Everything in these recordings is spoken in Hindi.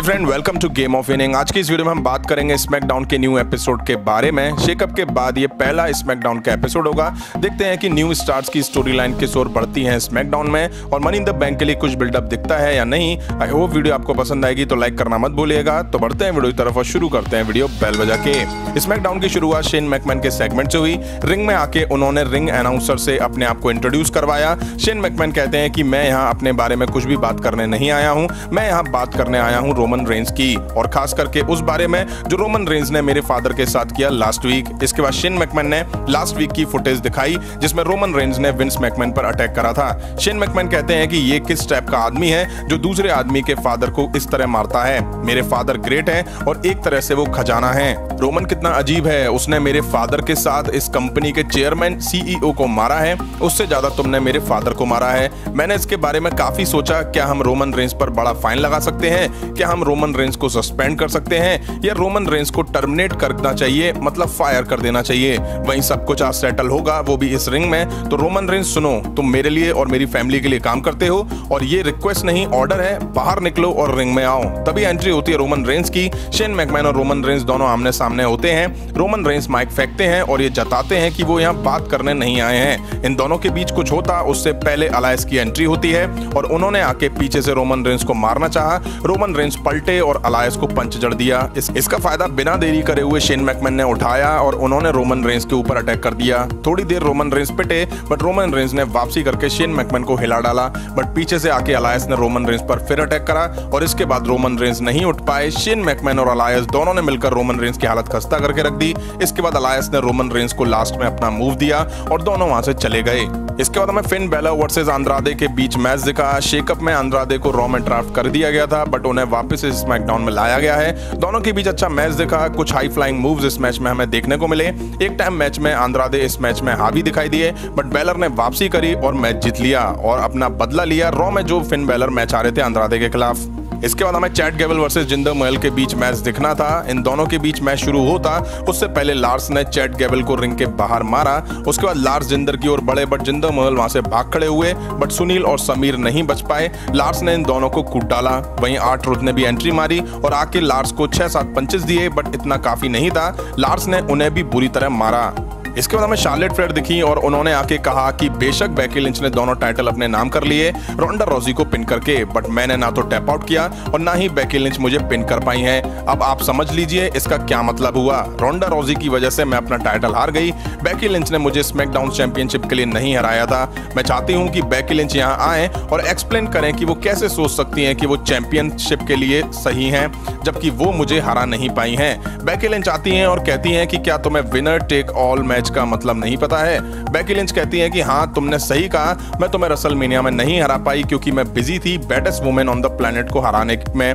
Hi friend welcome to game of inning आज की इस वीडियो में हम बात करेंगे स्मैकडाउन के न्यू एपिसोड के बारे में। शेकअप के बाद ये पहला स्मैकडाउन का एपिसोड होगा। देखते हैं कि न्यू स्टार्स की स्टोरी लाइन किस ओर बढ़ती है स्मैकडाउन में और मनी इन द बैंक के लिए कुछ बिल्डअप दिखता है या नहीं। आई होप वीडियो आपको पसंद आएगी तो लाइक करना मत भूलिएगा। तो बढ़ते हैं वीडियो की तरफ़ और शुरू करते हैं वीडियो बेल बजा के। स्मैकडाउन की शुरुआत शेन मैकमैन के सेगमेंट से हुई। रिंग में आके उन्होंने रिंग अनाउंसर से अपने आप को इंट्रोड्यूस करवाया। शेन मैकमैन कहते हैं कि मैं यहाँ अपने बारे में कुछ भी बात करने नहीं आया हूँ। मैं यहाँ बात करने आया हूँ रोमन रेंज की, और खास करके उस बारे में जो रोमन रेंज ने मेरे फादर के साथ किया लास्ट वीक इसके बाद शिन मैकमैन ने लास्ट वीक की फुटेज दिखाई, जिसमें रोमन रेंज ने विंस मैकमैन पर अटैक करा था। शिन मैकमैन कहते हैं कि ये किस टाइप का आदमी है, जो दूसरे आदमी के फादर को इस तरह मारता है। मेरे फादर ग्रेट है, और एक तरह से वो खजाना है। रोमन कितना अजीब है, उसने मेरे फादर के साथ इस कंपनी के चेयरमैन सीईओ को मारा है। उससे ज़्यादा तुमने मेरे फादर को मारा है। मैंने इसके बारे में काफ़ी सोचा, क्या हम रोमन रेंज पर बड़ा फाइन लगा सकते हैं? क्या हम रोमन रेंज को सस्पेंड कर सकते हैं या रोमन रेंज को टर्मिनेट करना चाहिए मतलब फायर कर देना चाहिए। वहीं सब कुछ आज सेटल होगा, वो भी इस रिंग में। तो रोमन रेंज सुनो, तुम मेरे लिए और मेरी फैमिली के लिए काम करते हो और ये रिक्वेस्ट नहीं ऑर्डर है, बाहर निकलो और रिंग में आओ। तभी एंट्री होती है रोमन रेंज की। शेन मैकमैन और रोमन रेंज दोनों आमने सामने होते हैं। रोमन रेंज माइक फेंकते हैं और ये जताते हैं कि वो यहाँ बात करने नहीं आए हैं। इन दोनों के बीच कुछ होता, उससे पहले अलायस की एंट्री होती है और उन्होंने आके पीछे से रोमन रेंज को मारना चाहा। रोमन रेंज पलटे और अलायस को पंच जड़ दिया। इस, इसका फ़ायदा बिना देरी करे हुए शेन मैकमैन ने उठाया और उन्होंने रोमन रेंज के ऊपर अटैक कर दिया। थोड़ी देर रोमन रेंज पिटे बट रोमन रेंज ने वापसी करके शेन मैकमैन को हिला डाला। बट पीछे से आके अलायस ने रोमन रेंज पर फिर अटैक करा और इसके बाद रोमन रेंज नहीं उठ पाए। शेन मैकमैन और अलायस दोनों ने मिलकर रोमन रेंज की हालत खस्ता करके रख दी। इसके बाद अलायस ने रोमन रेंज को लास्ट में अपना मूव दिया और दोनों वहाँ से चले गए। इसके बाद हमें फिन बेला वर्सेस आंद्रादे के बीच मैच दिखा। शेकअप में आंद्रादे को रॉ में ड्राफ्ट कर दिया गया था बट उन्हें वापस इस स्मैकडाउन में लाया गया है। दोनों के बीच अच्छा मैच दिखा, कुछ हाई फ्लाइंग मूव्स इस मैच में हमें देखने को मिले। एक टाइम मैच में आंद्रादे इस मैच में हावी दिखाई दिए बट बैलर ने वापसी करी और मैच जीत लिया और अपना बदला लिया। रॉ में जो फिन बैलर मैच आ रहे थे आंद्रादे के खिलाफ। इसके बाद हमें चैट गेवल वर्सेस जिंदर महल के बीच मैच दिखना था। इन दोनों के बीच मैच शुरू होता। उससे पहले लार्स ने चैट गेवल को रिंग के बाहर मारा। उसके बाद लार्स जिंदर की ओर बड़े बट जिंदर महल वहाँ से भाग खड़े हुए, बट सुनील और समीर नहीं बच पाए। लार्स ने इन दोनों को कूट डाला। वहीं आठ रुत ने भी एंट्री मारी और आके लार्स को छह सात पंचेस दिए, बट इतना काफ़ी नहीं था। लार्स ने उन्हें भी बुरी तरह मारा। इसके बाद हमें शार्लेट फ्लेयर दिखी और उन्होंने आके कहा कि बेशक बैकी लिंच ने दोनों टाइटल अपने नाम कर लिए। रोंडा रोजी को पिन करके बट मैंने ना तो टैप आउट किया और ना ही बैकी लिंच मुझे पिन कर पाई हैं। अब आप समझ लीजिए इसका क्या मतलब हुआ। रोंडा रोजी की वजह से मैं अपना टाइटल हार गई। बैकी लिंच ने मुझे स्मैकडाउन चैंपियनशिप के लिए नहीं हराया था। मैं चाहती हूँ कि बैकी लिंच यहाँ आए और एक्सप्लेन करें कि वो कैसे सोच सकती हैं कि वो चैंपियनशिप के लिए सही हैं, जबकि वो मुझे हरा नहीं पाई हैं। बैकी लिंच आती हैं और कहती हैं कि क्या तुम्हें विनर टेक ऑल मैच का मतलब नहीं पता है। बैकी लिंच कहती हैं कि हाँ तुमने सही कहा, मैं तुम्हें रसल मीनिया में नहीं हरा पाई क्योंकि मैं बिज़ी थी baddest women on the planet को हराने में।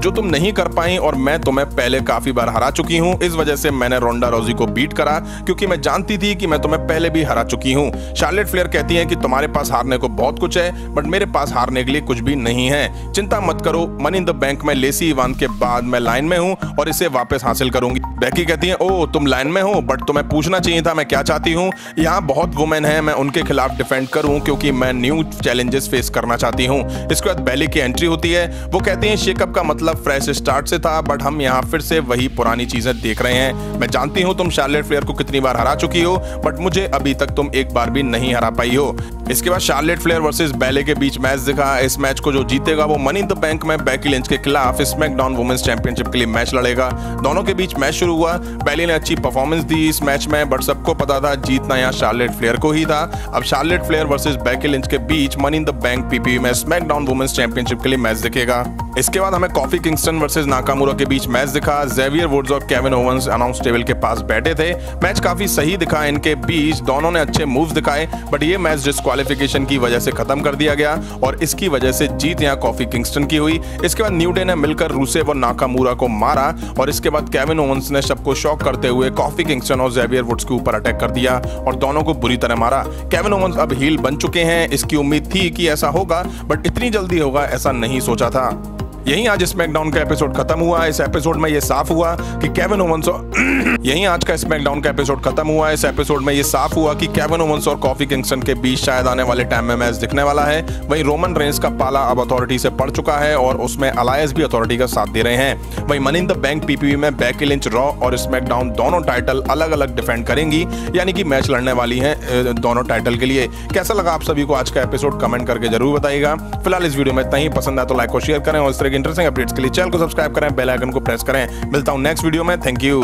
जो तुम नहीं कर पाई और मैं तुम्हें पहले काफ़ी बार हरा चुकी हूँ। इस वजह से मैंने रोंडा रोजी को बीट करा, क्योंकि मैं जानती थी कि मैं तुम्हें पहले भी हरा चुकी हूँ। शार्लेट फ्लेयर कहती है कि तुम्हारे पास हारने को बहुत कुछ है बट मेरे पास हारने के लिए कुछ भी नहीं है। चिंता मत करो मनी इन द बैंक में लेसी इवान के बाद मैं लाइन में हूँ और इसे वापस हासिल करूँगी। बैकी कहती है ओ तुम लाइन में हो बट तुम्हें पूछना चाहिए था मैं क्या चाहती हूँ। यहाँ बहुत वुमेन है, मैं उनके खिलाफ डिफेंड करूँ, क्योंकि मैं न्यू चैलेंजेस फेस करना चाहती हूँ। इसके बाद बैली की एंट्री होती है। वो कहती है, शेकअप का मतलब फ्रेश स्टार्ट से था बट हम यहाँ फिर से वही पुरानी चीज़ें देख रहे हैं। मैं जानती हूँ तुम शार्लेट फ्लेयर को कितनी बार हरा चुकी हो बट मुझे अभी तक तुम एक बार भी नहीं हरा पाई हो। इसके बाद शार्लेट फ्लेयर वर्सेस बैले के बीच मैच दिखा। इस मैच को जो जीतेगा वो मनी द बैंक में बैकी लिंच के खिलाफ स्मैकडाउन वुमेन्स चैंपियनशिप के लिए मैच लड़ेगा। दोनों के बीच मैच शुरू हुआ। बैली ने अच्छी परफॉर्मेंस दी इस मैच में बट सबको पता था जीतना यहाँ शार्लेट फ्लेयर को ही था। अब Charlotte Flair versus Becky Lynch के बीच money in the bank P P SmackDown women's championship के लिए मैच दिखेगा। इसके बाद हमें कॉफ़ी किंगस्टन वर्सेस नाकामुरा के बीच मैच दिखा। जेवियर वुड्स और केविन ओवंस अनाउंस टेबल के पास बैठे थे। मैच काफ़ी सही दिखा इनके बीच। दोनों ने अच्छे मूव्स दिखाए बट ये मैच डिस्कालिफिकेशन की वजह से खत्म कर दिया गया और इसकी वजह से जीत यहाँ कॉफ़ी किंगस्टन की हुई। इसके बाद न्यूडे ने मिलकर रूसे व नाकामूरा को मारा और इसके बाद केविन ओवंस ने सबको शॉक करते हुए कॉफ़ी किंगस्टन और जेवियर वुड्स के ऊपर अटैक कर दिया और दोनों को बुरी तरह मारा। केविन ओवंस अब हील बन चुके हैं, इसकी उम्मीद थी कि ऐसा होगा, बट इतनी जल्दी होगा ऐसा नहीं सोचा था। यही आज स्मैकडाउन का एपिसोड खत्म हुआ, इस एपिसोड में ये साफ़ हुआ कि केविन ओवंस और यही आज का स्मैकडाउन का एपिसोड खत्म हुआ, इस एपिसोड में ये साफ़ हुआ कि केविन ओवंस और कॉफ़ी किंगस्टन के बीच शायद आने वाले टाइम में मैच दिखने वाला है। वहीं रोमन रेंस का पाला अब अथॉरिटी से पड़ चुका है और उसमें अलायंस भी अथॉरिटी का साथ दे रहे हैं। वहीं मनी द बैंक पीपीवी में बैकी लिंच रॉ और स्मैकडाउन दोनों टाइटल अलग अलग डिफेंड करेंगी, यानी कि मैच लड़ने वाली है दोनों टाइटल के लिए। कैसा लगा आप सभी को आज का एपिसोड कमेंट करके ज़रूर बताइएगा। फ़िलहाल इस वीडियो में इतना ही। पसंद आए तो लाइक और शेयर करें और इस तरह के इंटरेस्टिंग अपडेट्स के लिए चैनल को सब्सक्राइब करें, बेल आइकन को प्रेस करें। मिलता हूँ नेक्स्ट वीडियो में। Thank you